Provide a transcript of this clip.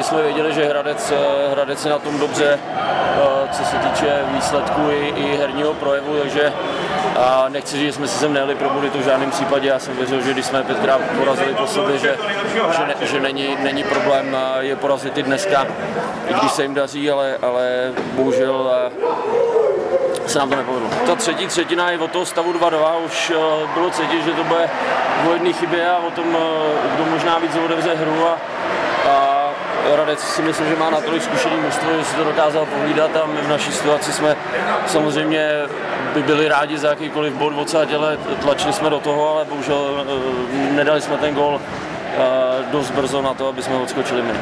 tady jsme věděli, že Hradec, eh, Hradec je na tom dobře, eh, co se týče výsledku i, i herního projevu, takže a nechci říct, že jsme si sem nejeli pro to v žádném případě. Já jsem věřil, že když jsme pětkrát porazili po sobě, že, že, ne, že není, není problém je porazit i dneska, i když se jim daří, ale, ale bohužel se nám to nepovedlo. Ta třetí třetina je od toho stavu 2-2, už bylo cítit, že to bude o jedné chybě a o tom, kdo možná víc otevře hru a, a Radec si myslím, že má natolik zkušený mužstvo, že si to dokázal pohlídat a my v naší situaci jsme samozřejmě by byli rádi za jakýkoliv bod odsaď, ale tlačili jsme do toho, ale bohužel nedali jsme ten gol dost brzo na to, aby jsme odskočili my.